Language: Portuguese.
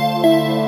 Música